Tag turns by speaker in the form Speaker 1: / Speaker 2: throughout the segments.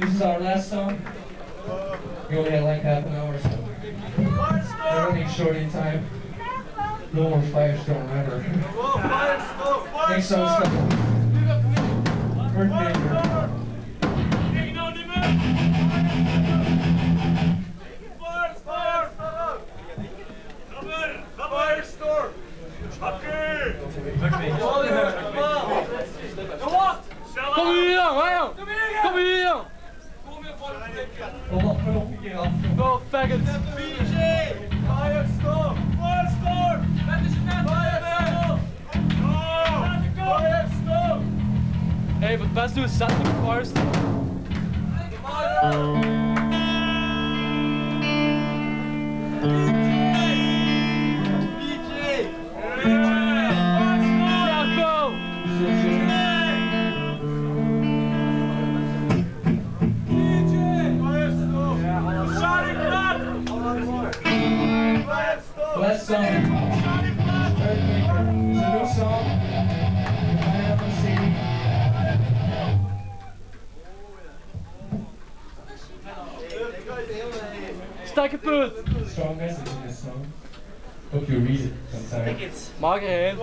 Speaker 1: This is our last song. We only had like half an hour, so we're running short in time. No more Firestorm ever. Next song's. Earth Maker.
Speaker 2: Kom hier, Ryan! Kom hier!
Speaker 1: Kom op, kom op, hier af.
Speaker 2: Go, faggots! Hey, wat best doen is zetten op Firestorm. Jacco!
Speaker 1: 마겐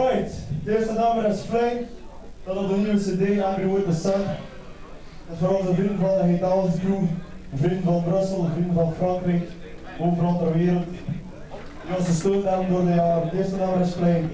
Speaker 3: Alright, de eerste dame is Flame. Dat op de nieuwe CD, With The Sun. Dat is voor onze vrienden van de Gitaans Crew, vrienden van Brussel, vrienden van Frankrijk, overal ter wereld. Die ons gesteund hebben door de jaren. Het eerste nummer is klein.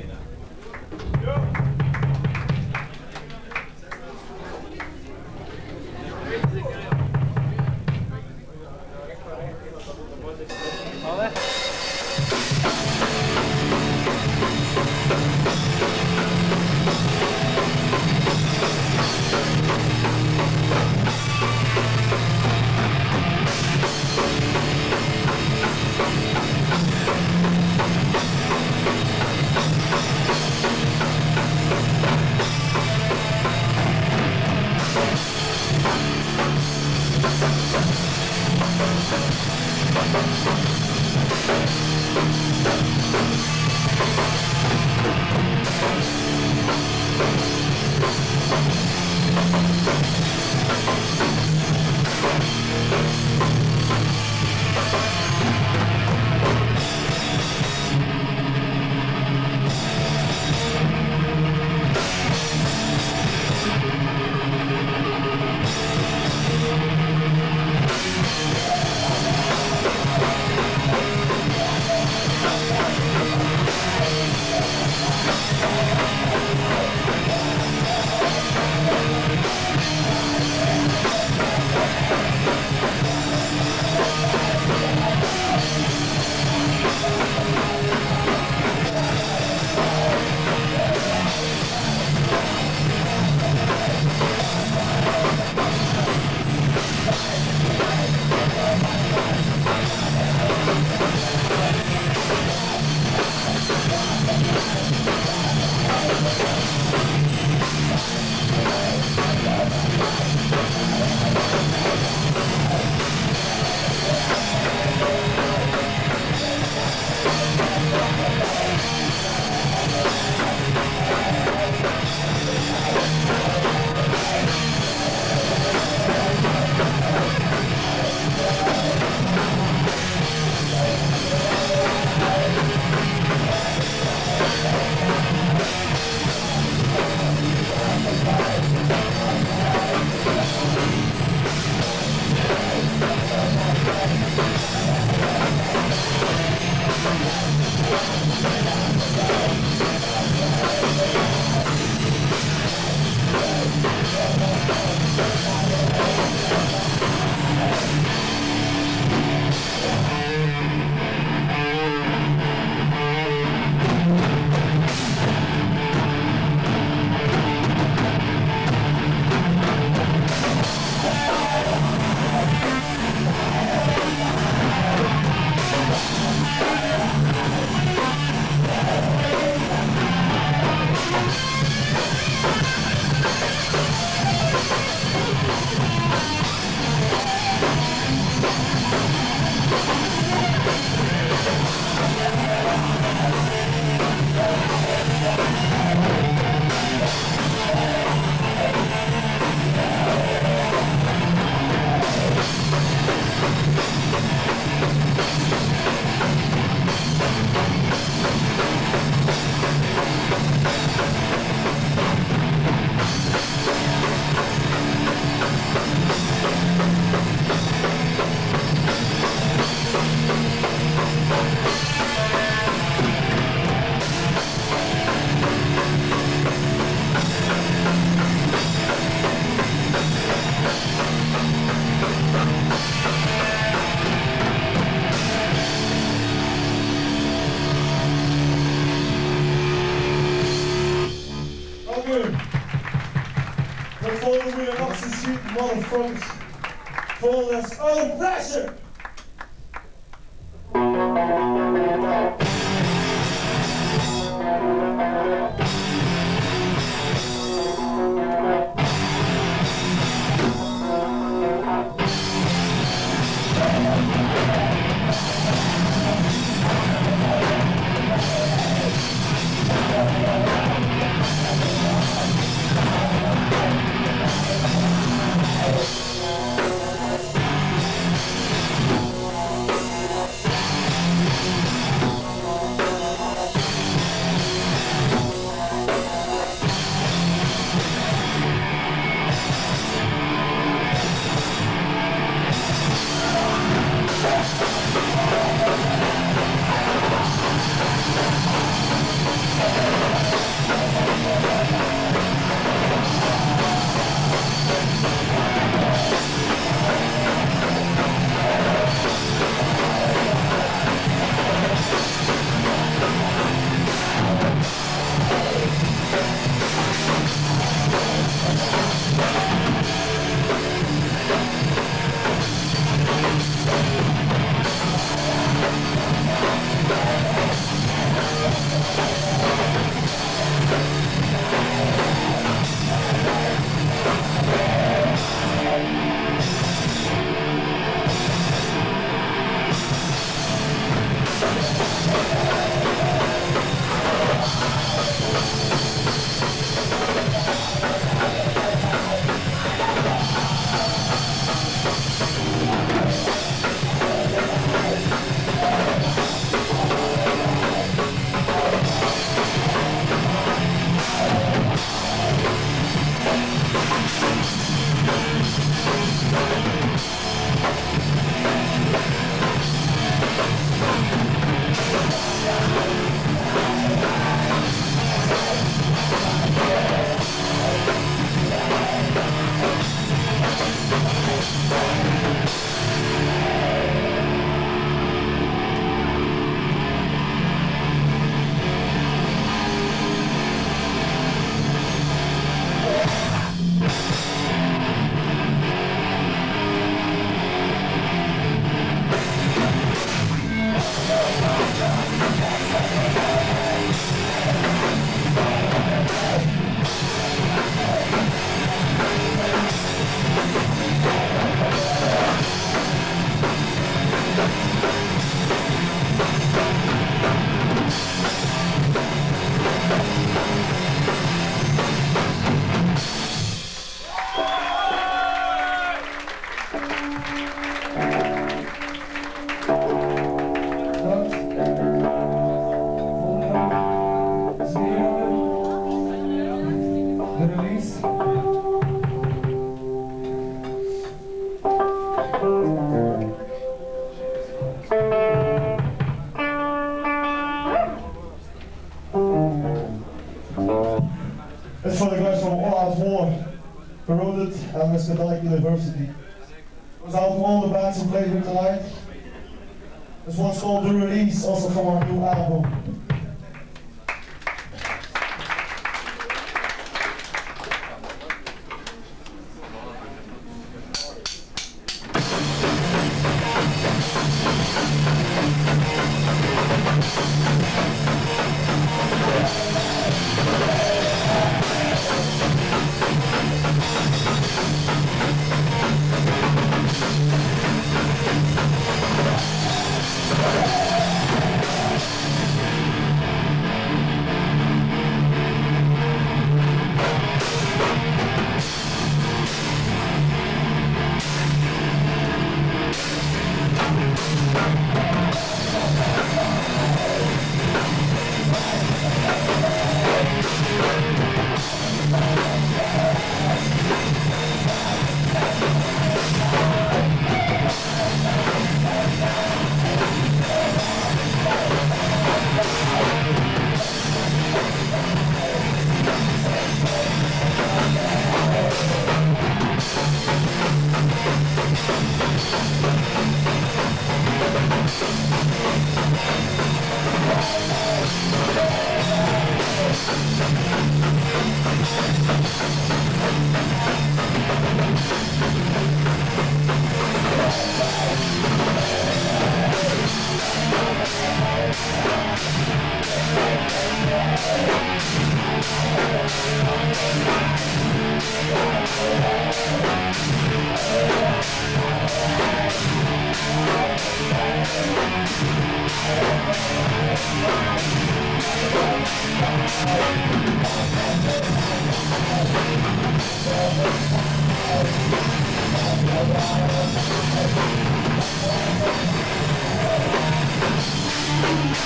Speaker 3: University.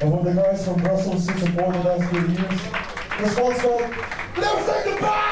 Speaker 3: And all the guys from Brussels who supported us for years, this one's called Never Say Goodbye!